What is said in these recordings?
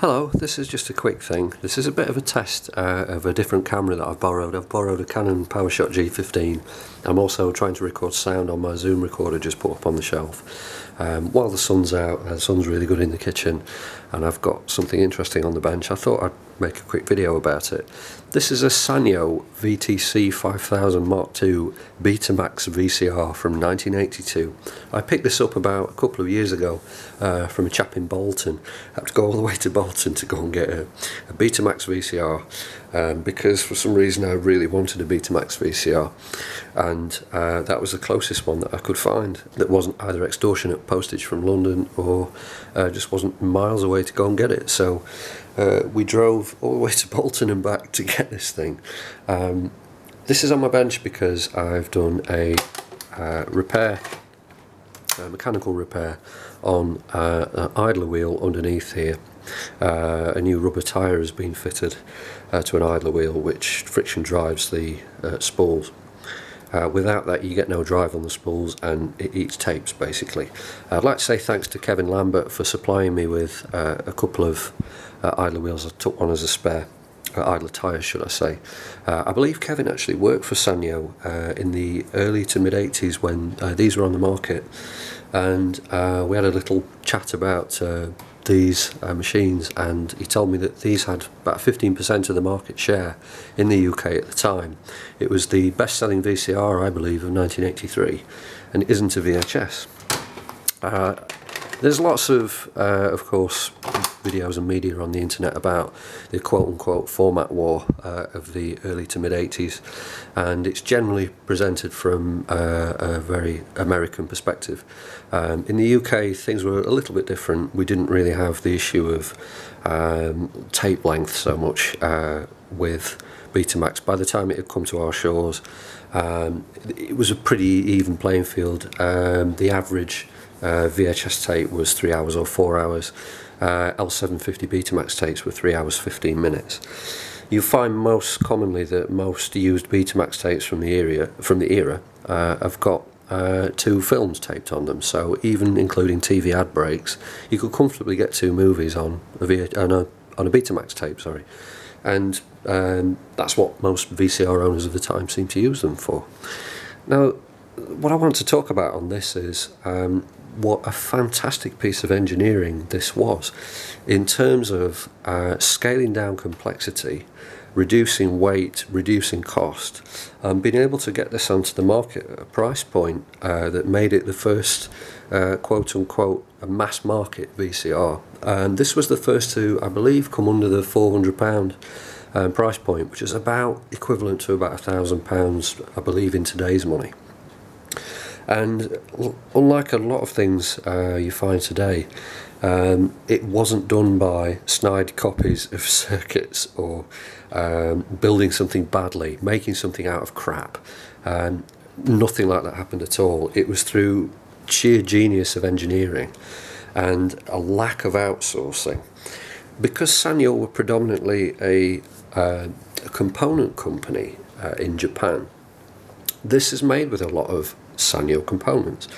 Hello, this is just a quick thing. This is a bit of a test uh, of a different camera that I've borrowed. I've borrowed a Canon PowerShot G15. I'm also trying to record sound on my Zoom recorder just put up on the shelf. Um, while the sun's out, the sun's really good in the kitchen, and I've got something interesting on the bench, I thought I'd make a quick video about it. This is a Sanyo VTC 5000 Mark II Betamax VCR from 1982. I picked this up about a couple of years ago uh, from a chap in Bolton. I had to go all the way to Bolton to go and get a, a Betamax VCR um, because for some reason I really wanted a Betamax VCR and uh, that was the closest one that I could find that wasn't either extortionate postage from London or uh, just wasn't miles away to go and get it. So uh, we drove all the way to Bolton and back to get this thing. Um, this is on my bench because I've done a uh, repair, a mechanical repair on uh, an idler wheel underneath here. Uh, a new rubber tyre has been fitted uh, to an idler wheel which friction drives the uh, spools. Uh, without that you get no drive on the spools and it eats tapes basically. I'd like to say thanks to Kevin Lambert for supplying me with uh, a couple of uh, idler wheels. I took one as a spare. Uh, idler tyres should I say. Uh, I believe Kevin actually worked for Sanyo uh, in the early to mid 80s when these were on the market and we had a little chat about these uh, machines and he told me that these had about 15% of the market share in the UK at the time. It was the best-selling VCR I believe of 1983 and it isn't a VHS. There's lots of, uh, of course, videos and media on the internet about the quote-unquote format war uh, of the early to mid-80s and it's generally presented from uh, a very American perspective. Um, in the UK things were a little bit different. We didn't really have the issue of um, tape length so much uh, with Betamax. By the time it had come to our shores um, it was a pretty even playing field. Um, the average uh, VHS tape was three hours or four hours. Uh, L750 Betamax tapes were three hours 15 minutes. You find most commonly that most used Betamax tapes from the era from the era uh, have got uh, two films taped on them. So even including TV ad breaks, you could comfortably get two movies on a, v on a, on a Betamax tape. Sorry, and um, that's what most VCR owners of the time seem to use them for. Now, what I want to talk about on this is um, what a fantastic piece of engineering this was in terms of uh, scaling down complexity, reducing weight, reducing cost, and being able to get this onto the market at a price point uh, that made it the first uh, quote unquote mass market VCR. And this was the first to, I believe, come under the £400 um, price point, which is about equivalent to about a thousand pounds, I believe, in today's money. And unlike a lot of things uh, you find today, um, it wasn't done by snide copies of circuits or um, building something badly, making something out of crap. Um, nothing like that happened at all. It was through sheer genius of engineering and a lack of outsourcing. Because Sanyo were predominantly a, uh, a component company uh, in Japan, this is made with a lot of Sanyo components.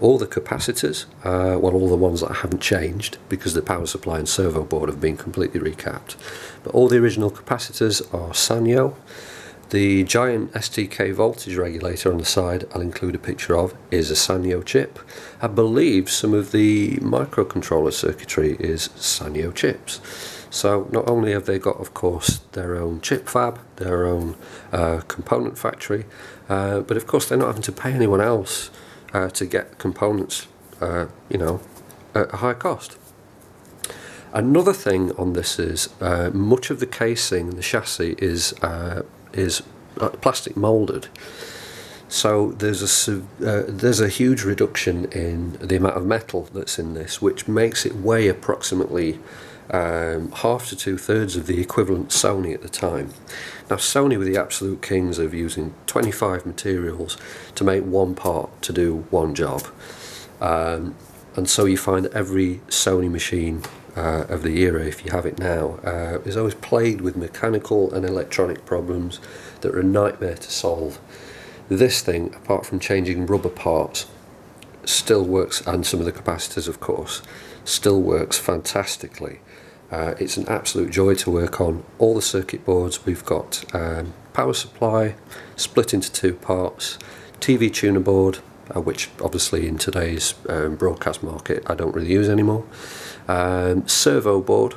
All the capacitors, uh, well all the ones that haven't changed because the power supply and servo board have been completely recapped, but all the original capacitors are Sanyo. The giant STK voltage regulator on the side I'll include a picture of is a Sanyo chip. I believe some of the microcontroller circuitry is Sanyo chips. So not only have they got, of course, their own chip fab, their own uh, component factory, uh, but of course they're not having to pay anyone else uh, to get components, uh, you know, at a high cost. Another thing on this is uh, much of the casing, the chassis, is uh, is plastic molded. So there's a there's a huge reduction in the amount of metal that's in this, which makes it weigh approximately um, half to two thirds of the equivalent Sony at the time. Now Sony were the absolute kings of using 25 materials to make one part to do one job. Um, and so you find every Sony machine uh, of the era, if you have it now, uh, is always plagued with mechanical and electronic problems that are a nightmare to solve. This thing, apart from changing rubber parts, still works, and some of the capacitors of course, still works fantastically. Uh, it's an absolute joy to work on all the circuit boards. We've got um, power supply split into two parts, TV tuner board, uh, which obviously in today's um, broadcast market I don't really use anymore, um, servo board.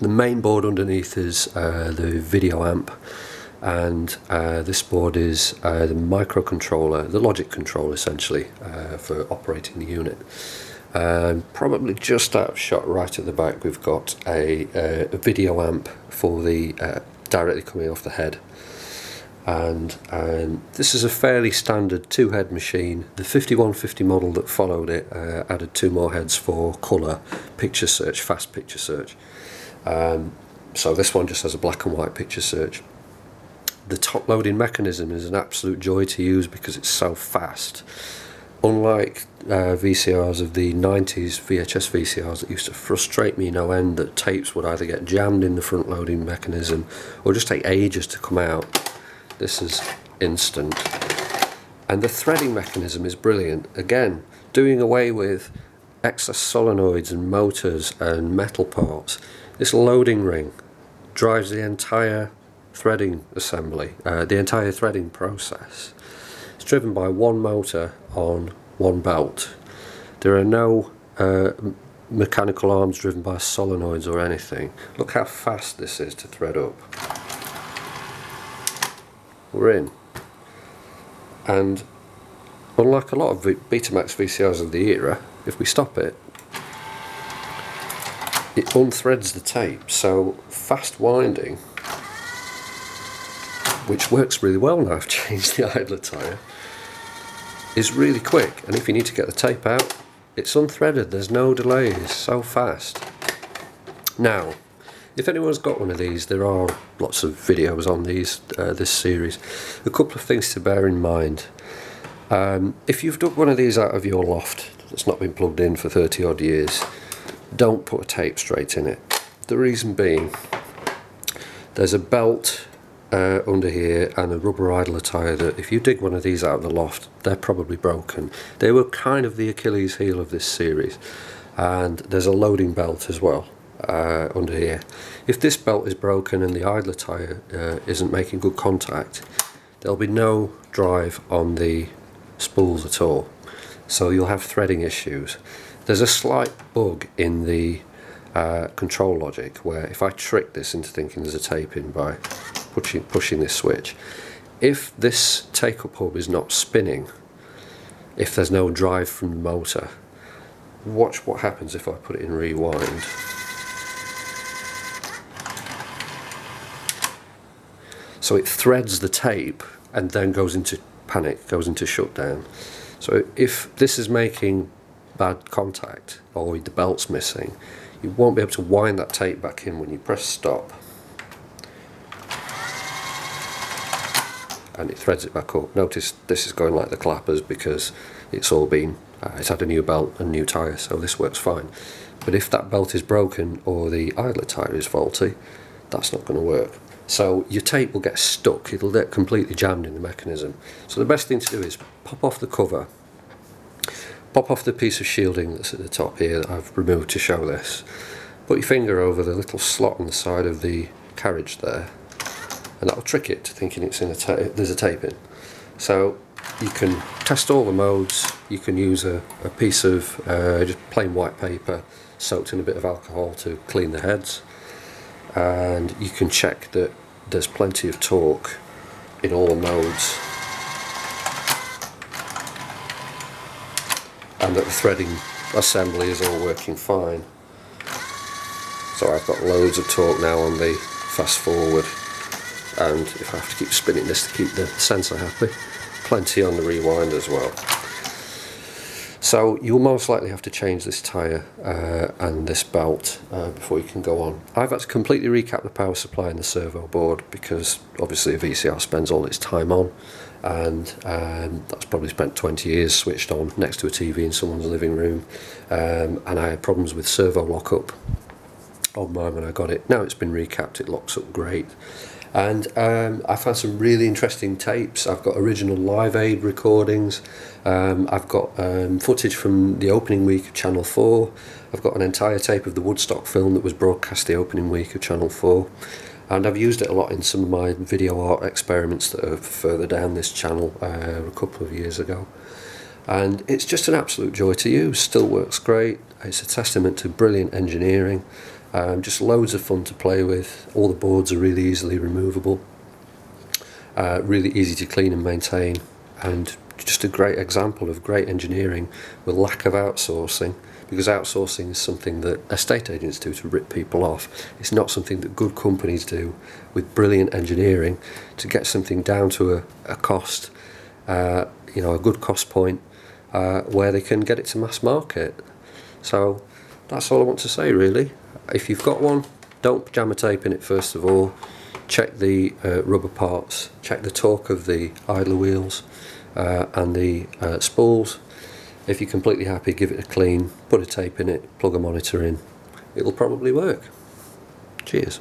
The main board underneath is uh, the video amp and uh, this board is uh, the microcontroller, the logic control essentially uh, for operating the unit. Um, probably just out of shot right at the back we've got a, uh, a video amp for the uh, directly coming off the head. And um, this is a fairly standard two head machine. The 5150 model that followed it uh, added two more heads for colour picture search fast picture search. Um, so this one just has a black and white picture search the top loading mechanism is an absolute joy to use because it's so fast. Unlike uh, VCRs of the 90s, VHS VCRs that used to frustrate me no end, that tapes would either get jammed in the front loading mechanism or just take ages to come out. This is instant. And the threading mechanism is brilliant. Again, doing away with excess solenoids and motors and metal parts. This loading ring drives the entire threading assembly, uh, the entire threading process. It's driven by one motor on one belt. There are no uh, mechanical arms driven by solenoids or anything. Look how fast this is to thread up. We're in. And unlike a lot of Betamax VCRs of the era, if we stop it, it unthreads the tape. So fast winding which works really well now I've changed the idler tyre, is really quick. And if you need to get the tape out, it's unthreaded, there's no delays, so fast. Now, if anyone's got one of these, there are lots of videos on these uh, this series. A couple of things to bear in mind. Um, if you've dug one of these out of your loft that's not been plugged in for 30 odd years, don't put a tape straight in it. The reason being, there's a belt uh, under here and a rubber idler tyre that if you dig one of these out of the loft they're probably broken. They were kind of the Achilles heel of this series and there's a loading belt as well uh, under here. If this belt is broken and the idler tyre uh, isn't making good contact there'll be no drive on the spools at all so you'll have threading issues. There's a slight bug in the uh, control logic where if I trick this into thinking there's a tape in by pushing, pushing this switch. If this take-up hub is not spinning, if there's no drive from the motor, watch what happens if I put it in rewind. So it threads the tape and then goes into panic, goes into shutdown. So if this is making bad contact or the belt's missing, you won't be able to wind that tape back in when you press stop. And it threads it back up. Notice this is going like the clappers because it's all been, uh, it's had a new belt and new tyre so this works fine. But if that belt is broken or the idler tyre is faulty, that's not going to work. So your tape will get stuck, it'll get completely jammed in the mechanism. So the best thing to do is pop off the cover, pop off the piece of shielding that's at the top here that I've removed to show this, put your finger over the little slot on the side of the carriage there and that'll trick it to thinking it's in a there's a tape in. So you can test all the modes, you can use a, a piece of uh, just plain white paper soaked in a bit of alcohol to clean the heads and you can check that there's plenty of torque in all modes and that the threading assembly is all working fine. So I've got loads of torque now on the fast forward and if I have to keep spinning this to keep the sensor happy plenty on the rewind as well so you'll most likely have to change this tyre uh, and this belt uh, before you can go on. I've had to completely recap the power supply and the servo board because obviously a VCR spends all its time on and um, that's probably spent 20 years switched on next to a TV in someone's living room um, and I had problems with servo lockup on mine when I got it. Now it's been recapped, it locks up great And um, I found some really interesting tapes. I've got original Live Aid recordings. Um, I've got um, footage from the opening week of Channel 4. I've got an entire tape of the Woodstock film that was broadcast the opening week of Channel 4. And I've used it a lot in some of my video art experiments that are further down this channel uh, a couple of years ago. And it's just an absolute joy to use, still works great. It's a testament to brilliant engineering. Um, just loads of fun to play with. All the boards are really easily removable, uh, really easy to clean and maintain, and just a great example of great engineering with lack of outsourcing. Because outsourcing is something that estate agents do to rip people off. It's not something that good companies do with brilliant engineering to get something down to a, a cost, uh, you know, a good cost point uh, where they can get it to mass market. So that's all I want to say really if you've got one, don't pajama tape in it first of all. Check the uh, rubber parts, check the torque of the idler wheels uh, and the uh, spools. If you're completely happy, give it a clean, put a tape in it, plug a monitor in. It'll probably work. Cheers.